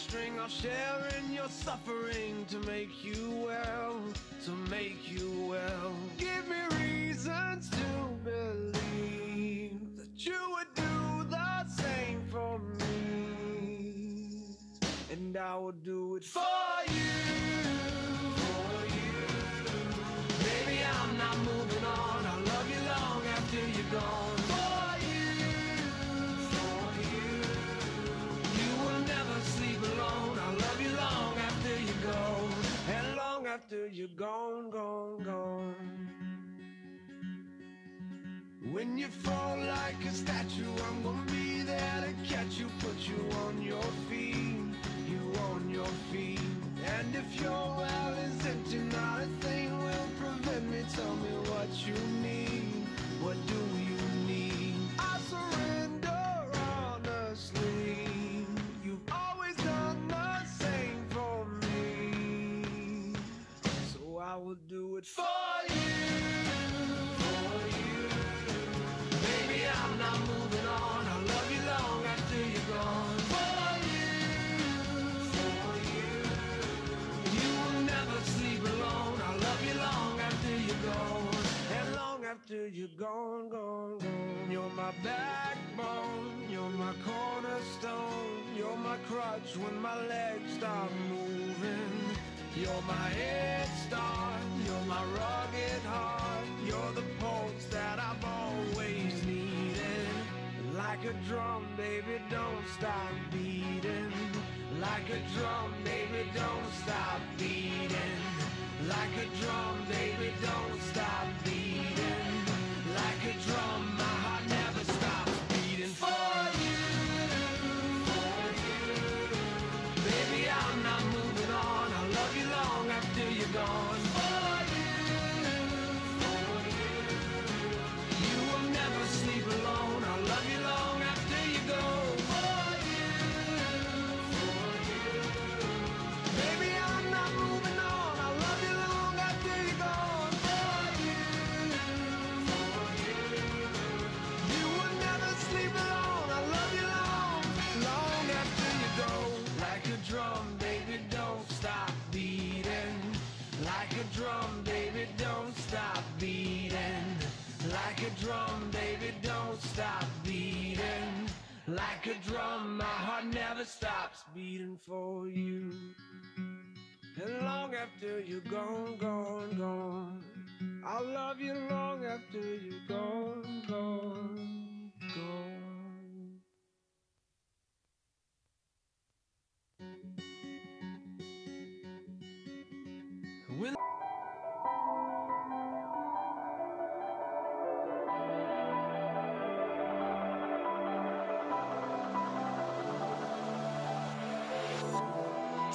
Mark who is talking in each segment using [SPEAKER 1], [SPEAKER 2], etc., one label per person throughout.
[SPEAKER 1] string, I'll share in your suffering to make you well, to make you well. Give me reasons to believe that you would do the same for me, and I will do it for you. You're gone, gone, gone. When you fall like a statue, I'm gonna it for you. For you. Baby, I'm not moving on. I'll love you long after you're gone. For you, for you. You will never sleep alone. I'll love you long after you're gone. And long after you're gone, gone, gone. You're my backbone. You're my cornerstone. You're my crutch when my legs stop moving. You're my head start. You're my rugged heart. You're the pulse that I've always needed. Like a drum, baby, don't stop beating. Like a drum, Like a drum, my heart never stops beating for you. And long after you're gone, gone, gone, I'll love you long after you're gone, gone, gone. When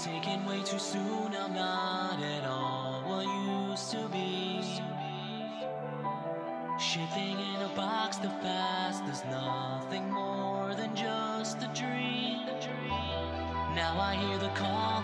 [SPEAKER 2] Taken way too soon, I'm not at all what used to be. Shifting in a box, the past is nothing more than just a dream. Now I hear the call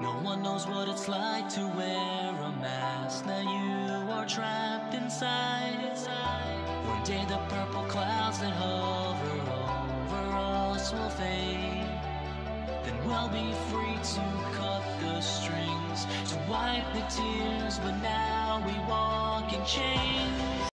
[SPEAKER 2] No one knows what it's like to wear a mask. Now you are trapped inside. One day the purple clouds that hover over us will fade. Then we'll be free to cut the strings, to wipe the tears. But now we walk in chains.